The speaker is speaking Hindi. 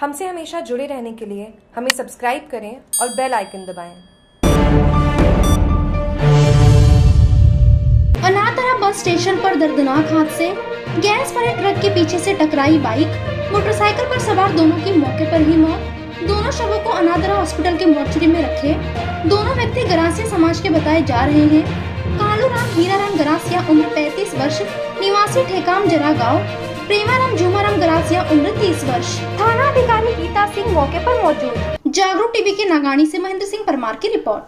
हमसे हमेशा जुड़े रहने के लिए हमें सब्सक्राइब करें और बेल आइकन दबाएँ। अनाथरा बस स्टेशन पर दर्दनाक हादसे। गैस भरे ट्रक के पीछे से टकराई बाइक। मोटरसाइकिल पर सवार दोनों की मौके पर ही मौत। दोनों शवों को अनाथरा हॉस्पिटल के मोर्चरी में रखे। दोनों व्यक्ति गरासिया समाज के बताए जा रहे हैं। कालू राम हीरा राम गरासिया, उम्र 35 वर्ष, निवासी ठेकाम जरा गाँव। प्रेमाराम, झुमाराम, गरासिया, उम्र 30 वर्ष। थाना अधिकारी गीता सिंह मौके पर मौजूद। जागरूक टीवी के नागानी से महेंद्र सिंह परमार की रिपोर्ट।